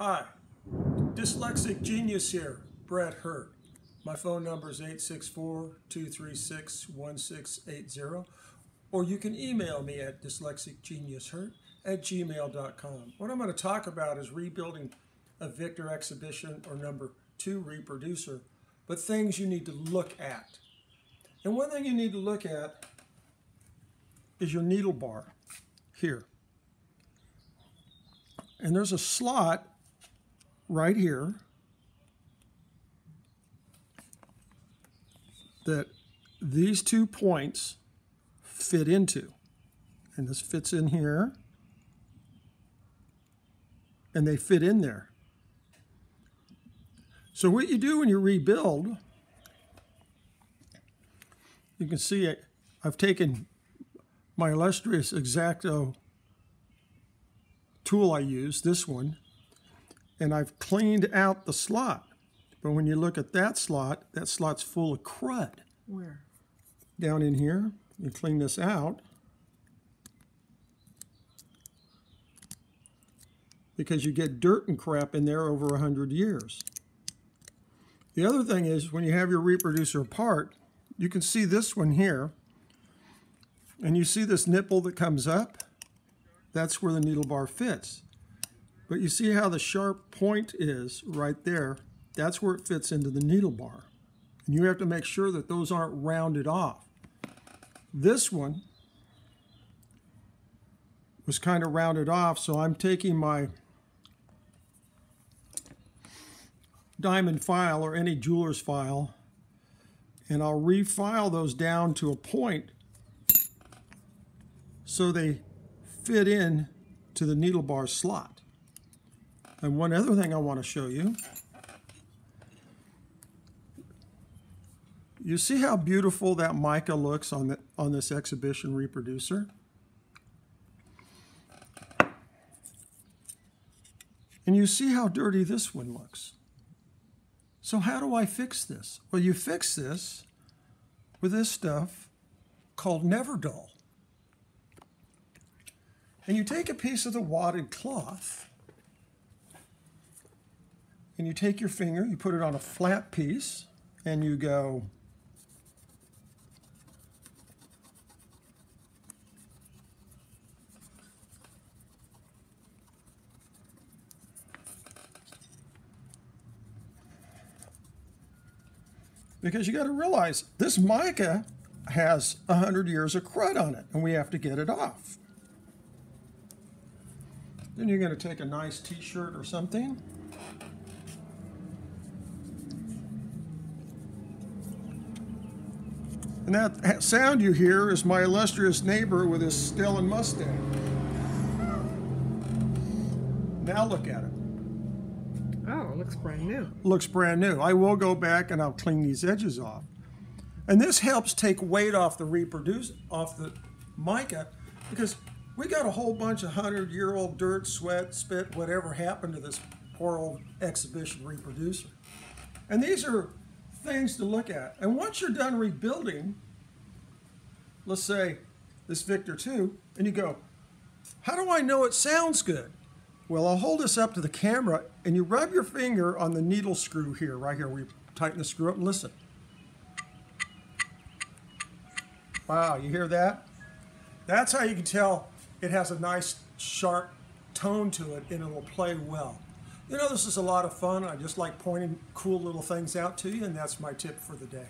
Hi, Dyslexic Genius here, Brett Hurt. My phone number is 864-236-1680, or you can email me at dyslexicgeniushurt at gmail.com. What I'm going to talk about is rebuilding a Victor exhibition or number two reproducer, but things you need to look at. And one thing you need to look at is your needle bar here. And there's a slot right here that these two points fit into. And this fits in here. And they fit in there. So what you do when you rebuild, you can see it, I've taken my illustrious X-Acto tool I use, this one, and I've cleaned out the slot. But when you look at that slot, that slot's full of crud. Where? Down in here, you clean this out. Because you get dirt and crap in there over 100 years. The other thing is when you have your reproducer apart, you can see this one here. And you see this nipple that comes up? That's where the needle bar fits. But you see how the sharp point is right there? That's where it fits into the needle bar. And you have to make sure that those aren't rounded off. This one was kind of rounded off, so I'm taking my diamond file or any jeweler's file and I'll refile those down to a point so they fit in to the needle bar slot. And one other thing I want to show you. You see how beautiful that mica looks on, the, on this exhibition reproducer? And you see how dirty this one looks. So how do I fix this? Well, you fix this with this stuff called Nevr-Dull. And you take a piece of the wadded cloth and you take your finger, you put it on a flat piece, and you go because you got to realize this mica has 100 years of crud on it and we have to get it off. Then you're going to take a nice t-shirt or something And that sound you hear is my illustrious neighbor with his Stellan Mustang. Now look at it. Oh, it looks brand new. Looks brand new. I will go back and I'll clean these edges off. And this helps take weight off the reproduce off the mica because we got a whole bunch of hundred year old dirt, sweat, spit, whatever happened to this poor old exhibition reproducer. And these are things to look at. And once you're done rebuilding, let's say this Victor 2, and you go, how do I know it sounds good? Well, I'll hold this up to the camera and you rub your finger on the needle screw here, right here, where you tighten the screw up and listen. Wow, you hear that? That's how you can tell it has a nice sharp tone to it and it will play well. You know, this is a lot of fun. I just like pointing cool little things out to you, and that's my tip for the day.